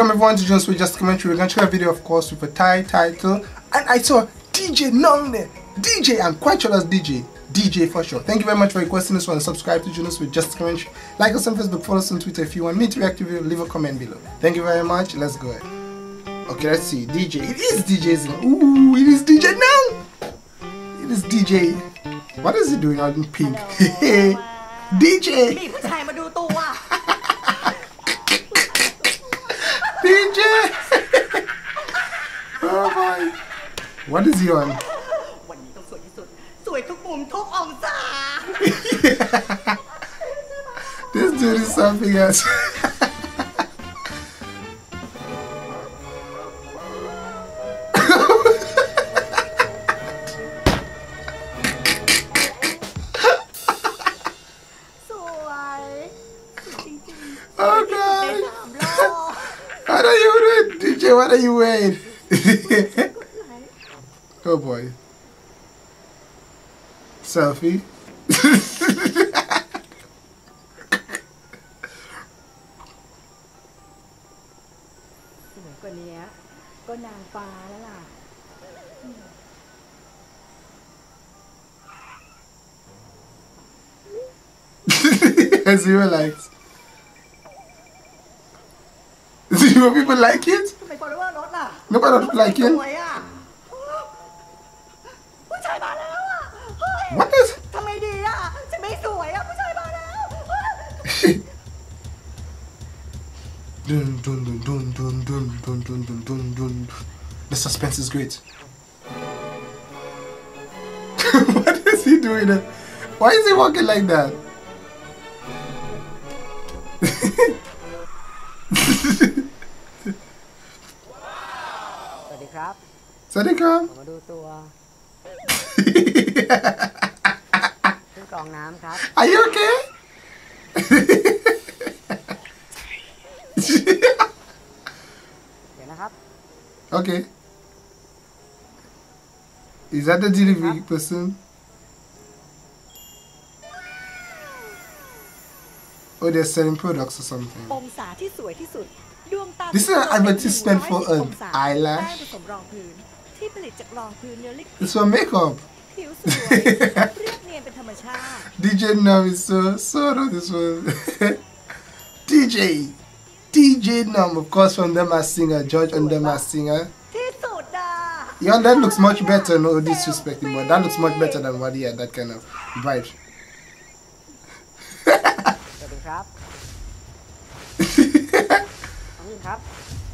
Welcome everyone to Junosuede Just Commentary. We're going to try a video, of course, with a Thai title. And I saw DJ Nongle, DJ, and quite sure that's DJ. DJ for sure. Thank you very much for requesting this one. Subscribe to Junosuede Just Commentary. Like us on Facebook, follow us on Twitter. If you want me to react to video, leave a comment below. Thank you very much. Let's go ahead. Okay, let's see. DJ. It is DJ's. Ooh, it is DJ now. It is DJ. What is he doing out in pink? DJ. What is he on? วันนี้ต้องสวยที่สุด สวยทุกมุมทุกองศา this dude is something else. Oh สวยจริง oh ๆใน god. สามรอบ What are you doing? DJ, what are you wearing? Oh boy. Selfie. Zero likes. Zero people like it? Nobody like it? dun dun dun dun dun dun dun dun dun dun dun. The suspense is great. what is he doing? there? Why is he walking like that? สวัสดีครับ Sadika. มาดูตัวขึ้นกรองน้ำครับ Okay. Is that the delivery person? Oh, they're selling products or something. This is an advertisement for an eyelash. It's for makeup. DJ Namiso, so, so this one. DJ. DJ Nam, of course, from them as singer, George and them as singer. Yeah, that looks much better, no disrespecting, but that looks much better than what he had, that kind of vibe.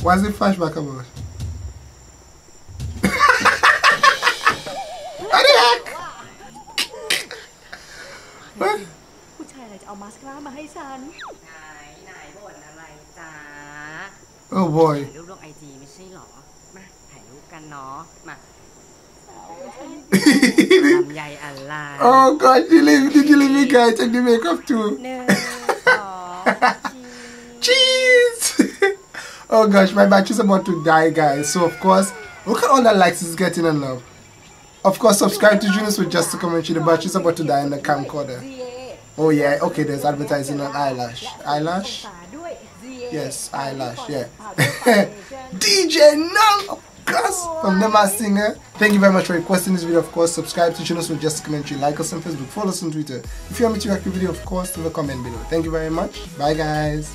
What's the flashback about? what the heck? What? Oh boy. oh god, you leave, did you leave me guys and the makeup too? หนึ่งสองชี Jeez! oh gosh, my battery's about to die guys. So of course, look at all the likes it's getting and love. Of course, subscribe to Junosuede just a comment. The battery's about to die in the camcorder. Oh yeah, okay, there's advertising on eyelash. Eyelash? Yes, eyelash, yeah. DJ Nang, of course, from Nema Singer. Thank you very much for requesting this video, of course. Subscribe to channels with just commentary, like us on Facebook, follow us on Twitter. If you want me to react to video, of course, leave a comment below. Thank you very much. Bye, guys.